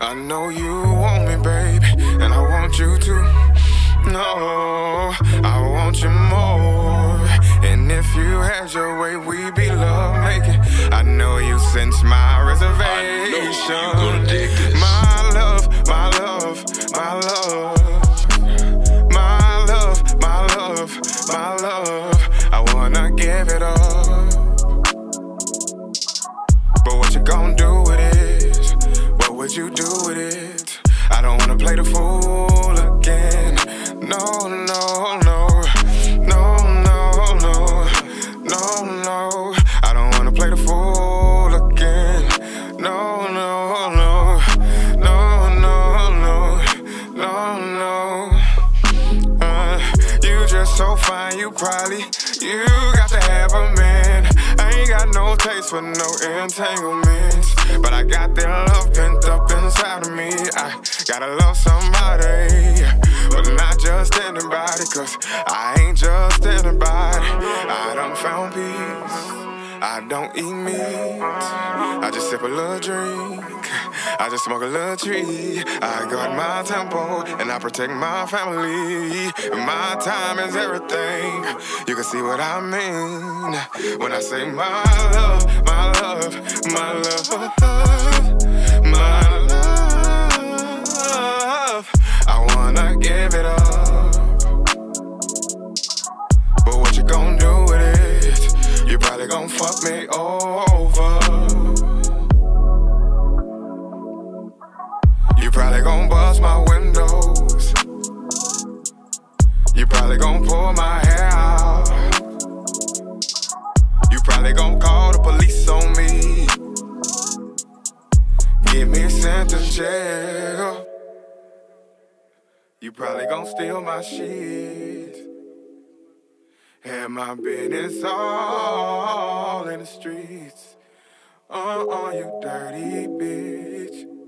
I know you want me, baby, and I want you to. No, I want you more. And if you had your way, we'd be love making. Gonna do with it? What would you do with it? I don't wanna play the fool again. No, no, no. No, no, no. No, no. I don't wanna play the fool again. No, no, no. No, no, no. No, no. Uh, you just so fine, you probably you got to have a man. Ain't got no taste for no entanglements, but I got that love pent up inside of me. I gotta love somebody, but not just anybody, cause I ain't just anybody. I done found peace. I don't eat meat. I just sip a little drink. I just smoke a little tree. I guard my tempo and I protect my family. My time is everything. You can see what I mean when I say my love, my love, my love, my love. I wanna give it up. But what you gonna do with it? You probably gonna fuck me over. Gonna bust my windows. You probably gonna pull my hair out. You probably gonna call the police on me. Get me sent to jail. You probably gonna steal my shit. Have my business all in the streets. Oh, you dirty bitch.